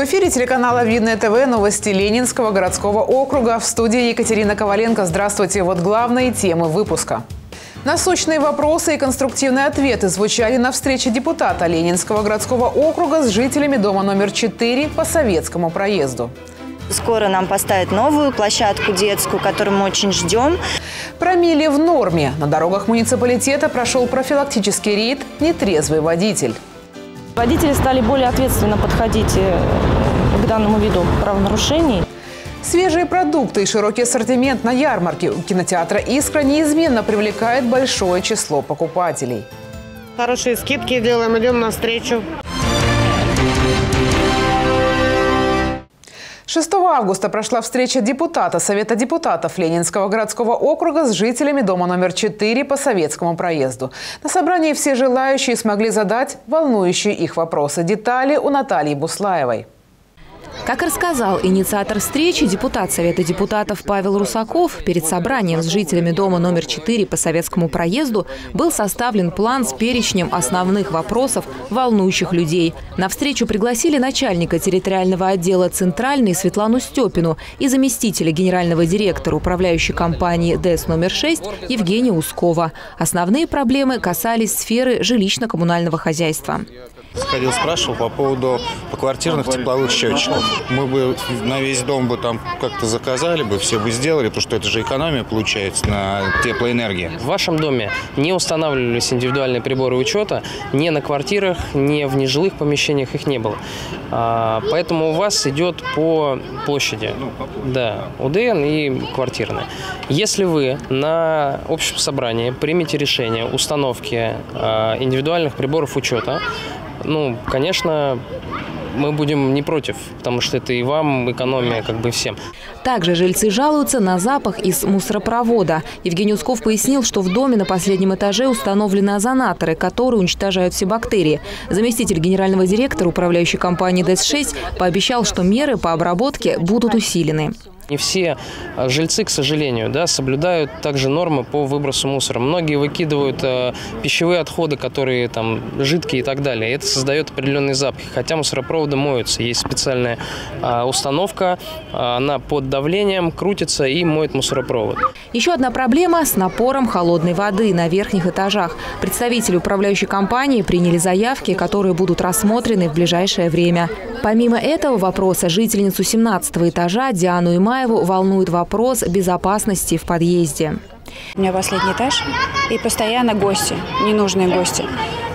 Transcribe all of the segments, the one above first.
В эфире телеканала «Видное ТВ» новости Ленинского городского округа. В студии Екатерина Коваленко. Здравствуйте. Вот главные темы выпуска. Насущные вопросы и конструктивные ответы звучали на встрече депутата Ленинского городского округа с жителями дома номер 4 по советскому проезду. Скоро нам поставят новую площадку детскую, которую мы очень ждем. Промили в норме. На дорогах муниципалитета прошел профилактический рейд «Нетрезвый водитель». Водители стали более ответственно подходить э, к данному виду правонарушений. Свежие продукты и широкий ассортимент на ярмарке у кинотеатра «Искра» неизменно привлекает большое число покупателей. Хорошие скидки делаем, идем навстречу. 6 августа прошла встреча депутата Совета депутатов Ленинского городского округа с жителями дома номер 4 по Советскому проезду. На собрании все желающие смогли задать волнующие их вопросы. Детали у Натальи Буслаевой. Как рассказал инициатор встречи, депутат Совета депутатов Павел Русаков, перед собранием с жителями дома номер 4 по Советскому проезду был составлен план с перечнем основных вопросов, волнующих людей. На встречу пригласили начальника территориального отдела «Центральный» Светлану Степину и заместителя генерального директора управляющей компании ДЭС номер 6 Евгения Ускова. Основные проблемы касались сферы жилищно-коммунального хозяйства. Сходил, спрашивал по поводу поквартирных тепловых счетчиков. Мы бы на весь дом бы там как-то заказали бы, все бы сделали, потому что это же экономия получается на теплоэнергии. В вашем доме не устанавливались индивидуальные приборы учета, ни на квартирах, ни в нежилых помещениях их не было. А, поэтому у вас идет по площади. Да, УДН и квартирная. Если вы на общем собрании примете решение установки а, индивидуальных приборов учета, ну, конечно, мы будем не против, потому что это и вам экономия, как бы всем. Также жильцы жалуются на запах из мусоропровода. Евгений Усков пояснил, что в доме на последнем этаже установлены озонаторы, которые уничтожают все бактерии. Заместитель генерального директора управляющей компании ДЭС-6 пообещал, что меры по обработке будут усилены. Не все а, жильцы, к сожалению, да, соблюдают также нормы по выбросу мусора. Многие выкидывают э, пищевые отходы, которые там жидкие и так далее. Это создает определенный запах. Хотя мусоропроводы моются. Есть специальная э, установка, э, она под давлением крутится и моет мусоропровод. Еще одна проблема с напором холодной воды на верхних этажах. Представители управляющей компании приняли заявки, которые будут рассмотрены в ближайшее время. Помимо этого вопроса жительницу 17 этажа Диану Имаеву волнует вопрос безопасности в подъезде. У меня последний этаж и постоянно гости, ненужные гости.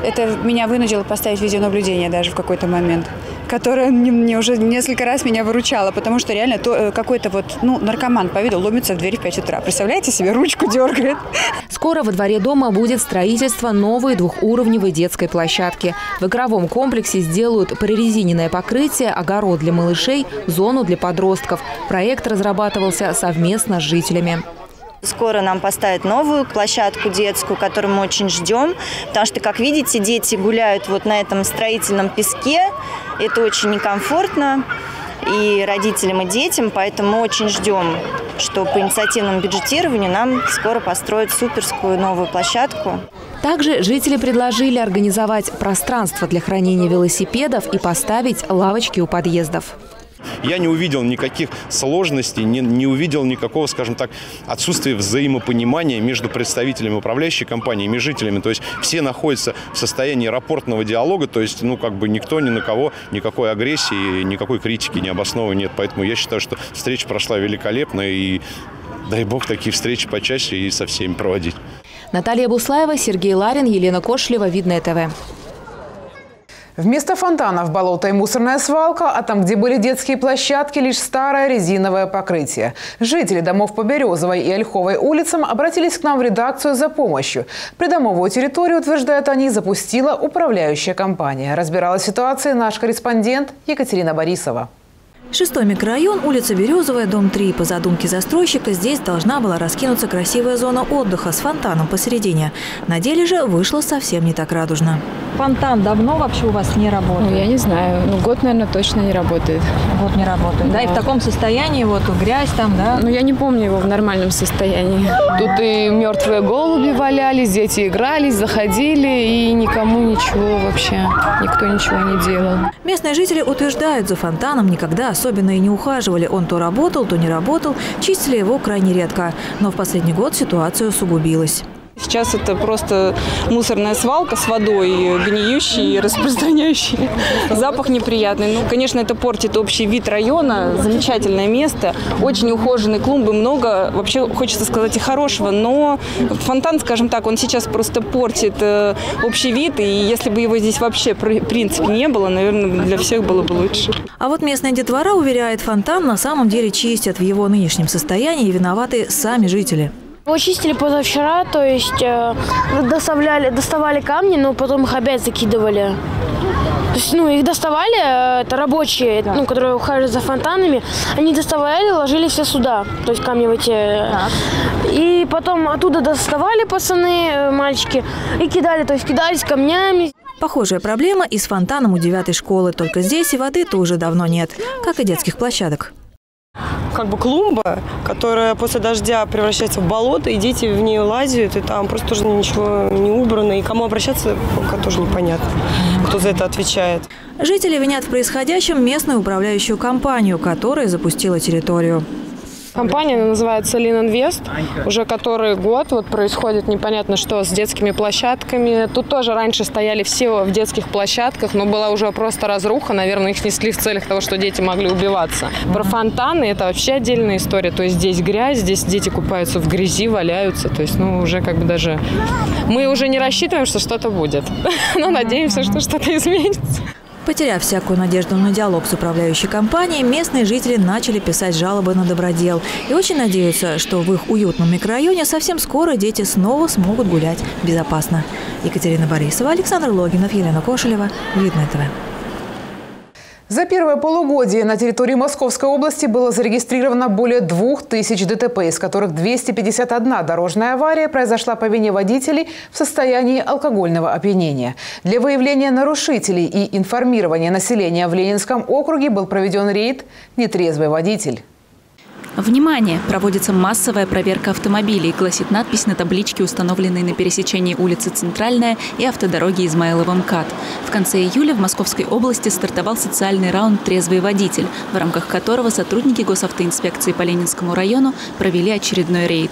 Это меня вынудило поставить видеонаблюдение даже в какой-то момент которая мне уже несколько раз меня выручала, потому что реально то, э, какой-то вот, ну, наркоман по виду ломится в дверь в 5 утра. Представляете себе, ручку дергает. Скоро во дворе дома будет строительство новой двухуровневой детской площадки. В игровом комплексе сделают прорезиненное покрытие, огород для малышей, зону для подростков. Проект разрабатывался совместно с жителями. Скоро нам поставят новую площадку детскую, которую мы очень ждем, потому что, как видите, дети гуляют вот на этом строительном песке. Это очень некомфортно и родителям, и детям, поэтому очень ждем, что по инициативному бюджетированию нам скоро построят суперскую новую площадку. Также жители предложили организовать пространство для хранения велосипедов и поставить лавочки у подъездов. Я не увидел никаких сложностей, не, не увидел никакого, скажем так, отсутствия взаимопонимания между представителями управляющей компании и жителями. То есть все находятся в состоянии рапортного диалога, то есть, ну, как бы никто ни на кого никакой агрессии, никакой критики не обоснованной нет. Поэтому я считаю, что встреча прошла великолепно и дай бог такие встречи почаще и со всеми проводить. Наталья Буслаева, Сергей Ларин, Елена Кошлева, Видное ТВ. Вместо фонтанов болото и мусорная свалка, а там, где были детские площадки, лишь старое резиновое покрытие. Жители домов по Березовой и Ольховой улицам обратились к нам в редакцию за помощью. Придомовую территорию, утверждают они, запустила управляющая компания. Разбирала ситуацию наш корреспондент Екатерина Борисова. Шестой микрорайон, улица Березовая, дом 3. По задумке застройщика здесь должна была раскинуться красивая зона отдыха с фонтаном посередине. На деле же вышло совсем не так радужно. Фонтан давно вообще у вас не работает? Ну, я не знаю. Ну, год, наверное, точно не работает. Год не работает. Да, Да. и в таком состоянии, вот грязь там, да? Ну, я не помню его в нормальном состоянии. Тут и мертвые голуби валялись, дети игрались, заходили, и никому ничего вообще. Никто ничего не делал. Местные жители утверждают, за фонтаном никогда особенно и не ухаживали. Он то работал, то не работал, чистили его крайне редко. Но в последний год ситуация усугубилась. Сейчас это просто мусорная свалка с водой, гниющей и распространяющей. Запах неприятный. Ну, конечно, это портит общий вид района. Замечательное место. Очень ухоженные клумбы, много, вообще хочется сказать, и хорошего. Но фонтан, скажем так, он сейчас просто портит э, общий вид. И если бы его здесь вообще, в принципе, не было, наверное, для всех было бы лучше. А вот местная детвора уверяет, фонтан на самом деле чистят. В его нынешнем состоянии виноваты сами жители. Его чистили позавчера, то есть э, доставляли, доставали камни, но потом их опять закидывали. То есть, ну, их доставали, э, это рабочие, ну, которые ухаживают за фонтанами, они доставали, ложили все сюда, то есть камни в эти. э, И потом оттуда доставали пацаны, э, мальчики, и кидали, то есть кидались камнями. Похожая проблема и с фонтаном у девятой школы. Только здесь и воды тоже давно нет, как и детских площадок. Как бы клумба, которая после дождя превращается в болото, и дети в нее лазят, и там просто тоже ничего не убрано. И кому обращаться, пока тоже непонятно, кто за это отвечает. Жители винят в происходящем местную управляющую компанию, которая запустила территорию. Компания называется Lean Invest. Уже который год вот происходит непонятно что с детскими площадками. Тут тоже раньше стояли все в детских площадках, но была уже просто разруха. Наверное, их несли в целях того, что дети могли убиваться. Про фонтаны это вообще отдельная история. То есть здесь грязь, здесь дети купаются в грязи, валяются. То есть, ну, уже как бы даже... Мы уже не рассчитываем, что что-то будет. Но надеемся, что что-то изменится. Потеряв всякую надежду на диалог с управляющей компанией, местные жители начали писать жалобы на добродел. И очень надеются, что в их уютном микрорайоне совсем скоро дети снова смогут гулять безопасно. Екатерина Борисова, Александр Логинов, Елена Кошелева. Видно ТВ. За первое полугодие на территории Московской области было зарегистрировано более 2000 ДТП, из которых 251 дорожная авария произошла по вине водителей в состоянии алкогольного опьянения. Для выявления нарушителей и информирования населения в Ленинском округе был проведен рейд «Нетрезвый водитель». Внимание! Проводится массовая проверка автомобилей, гласит надпись на табличке, установленной на пересечении улицы Центральная и автодороги Измайлова МКАД. В конце июля в Московской области стартовал социальный раунд «Трезвый водитель», в рамках которого сотрудники госавтоинспекции по Ленинскому району провели очередной рейд.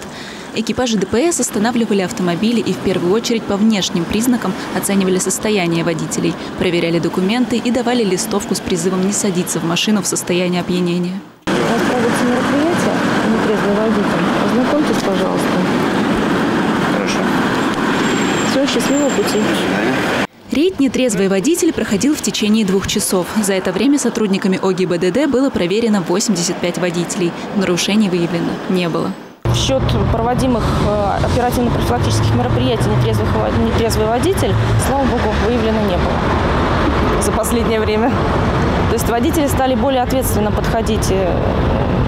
Экипажи ДПС останавливали автомобили и в первую очередь по внешним признакам оценивали состояние водителей, проверяли документы и давали листовку с призывом не садиться в машину в состоянии опьянения. У проводится мероприятие «Нетрезвый водитель». Познакомьтесь, пожалуйста. Хорошо. Все, счастливого пути. Рейд «Нетрезвый водитель» проходил в течение двух часов. За это время сотрудниками ОГИБДД было проверено 85 водителей. Нарушений выявлено не было. В счет проводимых э, оперативно-профилактических мероприятий нетрезвых, нетрезвый водитель, слава богу, выявлено не было за последнее время. То есть водители стали более ответственно подходить э,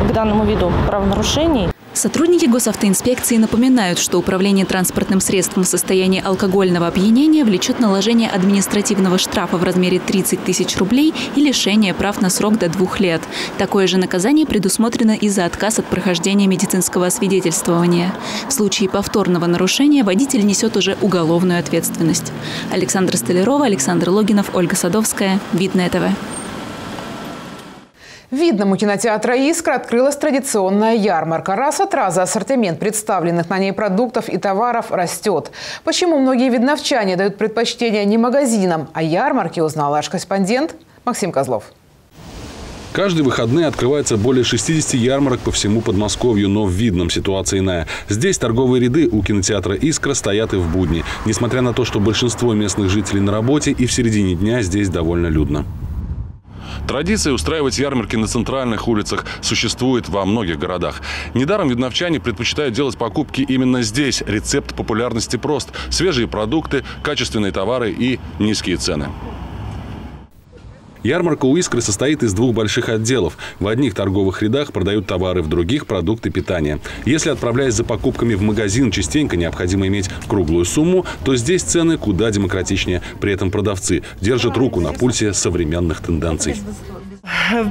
к данному виду правонарушений. Сотрудники госавтоинспекции напоминают, что управление транспортным средством в состоянии алкогольного опьянения влечет наложение административного штрафа в размере 30 тысяч рублей и лишение прав на срок до двух лет. Такое же наказание предусмотрено и за отказ от прохождения медицинского освидетельствования. В случае повторного нарушения водитель несет уже уголовную ответственность. Александр Столярова, Александр Логинов, Ольга Садовская. Видное ТВ. Видному кинотеатра «Искра» открылась традиционная ярмарка. Раз от раза ассортимент представленных на ней продуктов и товаров растет. Почему многие видновчане дают предпочтение не магазинам, а ярмарке, узнал наш корреспондент Максим Козлов. Каждые выходные открывается более 60 ярмарок по всему Подмосковью, но в видном ситуация иная. Здесь торговые ряды у кинотеатра «Искра» стоят и в будни. Несмотря на то, что большинство местных жителей на работе, и в середине дня здесь довольно людно. Традиция устраивать ярмарки на центральных улицах существует во многих городах. Недаром видновчане предпочитают делать покупки именно здесь. Рецепт популярности прост. Свежие продукты, качественные товары и низкие цены. Ярмарка у «Искры» состоит из двух больших отделов. В одних торговых рядах продают товары, в других – продукты питания. Если отправляясь за покупками в магазин, частенько необходимо иметь круглую сумму, то здесь цены куда демократичнее. При этом продавцы держат руку на пульсе современных тенденций.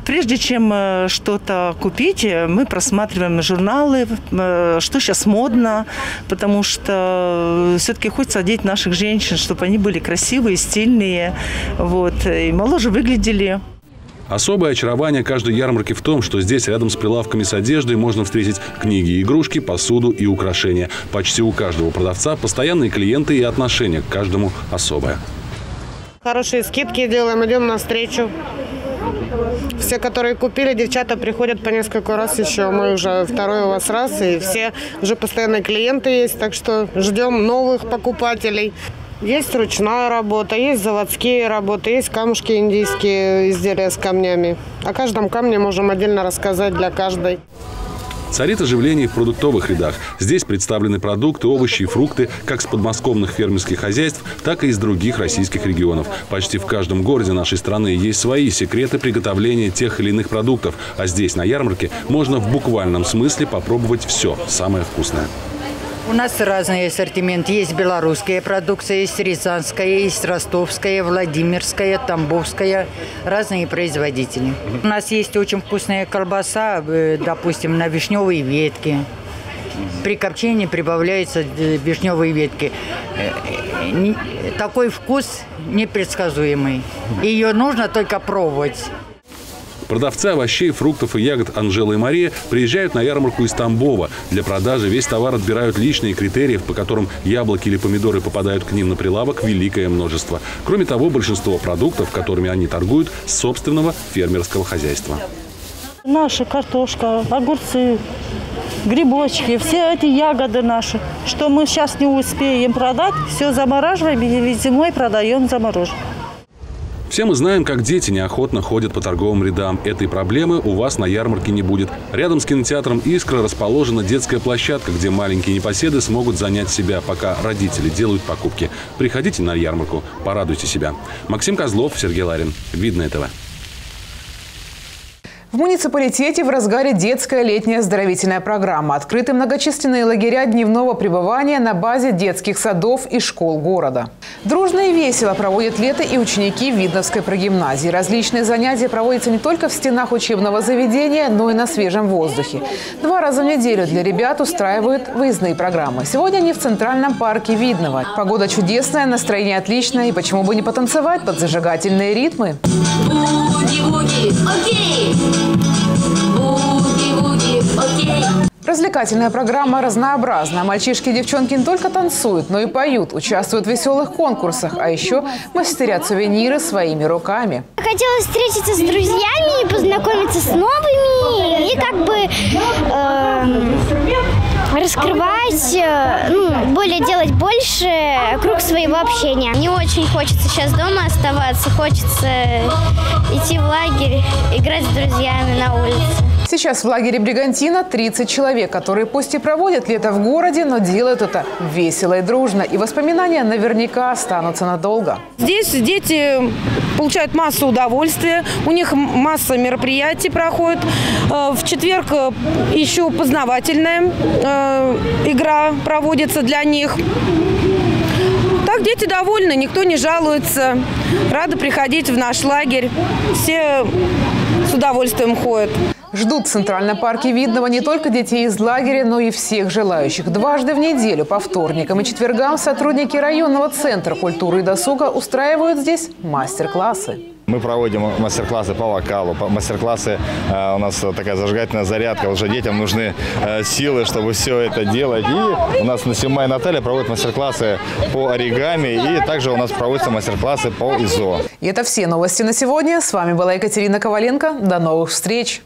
Прежде чем э, что-то купить, э, мы просматриваем журналы, э, что сейчас модно, потому что все-таки хочется одеть наших женщин, чтобы они были красивые, стильные, вот, и моложе выглядели. Особое очарование каждой ярмарки в том, что здесь рядом с прилавками с одеждой можно встретить книги, игрушки, посуду и украшения. Почти у каждого продавца постоянные клиенты и отношение к каждому особое. Хорошие скидки делаем, идем навстречу. Все, которые купили, девчата приходят по несколько раз еще. Мы уже второй у вас раз, и все уже постоянные клиенты есть, так что ждем новых покупателей. Есть ручная работа, есть заводские работы, есть камушки индийские, изделия с камнями. О каждом камне можем отдельно рассказать для каждой. Царит оживление в продуктовых рядах. Здесь представлены продукты, овощи и фрукты как с подмосковных фермерских хозяйств, так и из других российских регионов. Почти в каждом городе нашей страны есть свои секреты приготовления тех или иных продуктов. А здесь, на ярмарке, можно в буквальном смысле попробовать все самое вкусное. У нас разный ассортимент. Есть белорусская продукция, есть рязанская, есть ростовская, владимирская, тамбовская. Разные производители. У нас есть очень вкусная колбаса, э, допустим, на вишневой ветке. При копчении прибавляются э, вишневые ветки. Э, такой вкус непредсказуемый. Ее нужно только пробовать. Продавцы овощей, фруктов и ягод Анжела и Мария приезжают на ярмарку из Тамбова. Для продажи весь товар отбирают личные критерии, по которым яблоки или помидоры попадают к ним на прилавок, великое множество. Кроме того, большинство продуктов, которыми они торгуют, собственного фермерского хозяйства. Наша картошка, огурцы, грибочки, все эти ягоды наши, что мы сейчас не успеем продать, все замораживаем и зимой продаем замороженным. Все мы знаем, как дети неохотно ходят по торговым рядам. Этой проблемы у вас на ярмарке не будет. Рядом с кинотеатром «Искра» расположена детская площадка, где маленькие непоседы смогут занять себя, пока родители делают покупки. Приходите на ярмарку, порадуйте себя. Максим Козлов, Сергей Ларин. Видно этого. В муниципалитете в разгаре детская летняя оздоровительная программа. Открыты многочисленные лагеря дневного пребывания на базе детских садов и школ города. Дружно и весело проводят лето и ученики Видновской прогимназии. Различные занятия проводятся не только в стенах учебного заведения, но и на свежем воздухе. Два раза в неделю для ребят устраивают выездные программы. Сегодня они в Центральном парке Видного. Погода чудесная, настроение отличное. И почему бы не потанцевать под зажигательные ритмы? Буги-буги, окей! Развлекательная программа разнообразна. Мальчишки и девчонки не только танцуют, но и поют, участвуют в веселых конкурсах, а еще мастерят сувениры своими руками. Хотела встретиться с друзьями и познакомиться с новыми, и как бы э, раскрывать, э, ну, более делать больше круг своего общения. Не очень хочется сейчас дома оставаться, хочется идти в лагерь, играть с друзьями на улице. Сейчас в лагере «Бригантина» 30 человек, которые пусть и проводят лето в городе, но делают это весело и дружно. И воспоминания наверняка останутся надолго. Здесь дети получают массу удовольствия, у них масса мероприятий проходит. Э, в четверг э, еще познавательная э, игра проводится для них. Так дети довольны, никто не жалуется. Рады приходить в наш лагерь. Все с удовольствием ходят. Ждут в Центральном парке Видного не только детей из лагеря, но и всех желающих. Дважды в неделю, по вторникам и четвергам, сотрудники районного центра культуры и досуга устраивают здесь мастер-классы. Мы проводим мастер-классы по вокалу, мастер-классы, э, у нас такая зажигательная зарядка, уже детям нужны э, силы, чтобы все это делать. И у нас Насима и Наталья проводят мастер-классы по оригами, и также у нас проводятся мастер-классы по ИЗО. И это все новости на сегодня. С вами была Екатерина Коваленко. До новых встреч!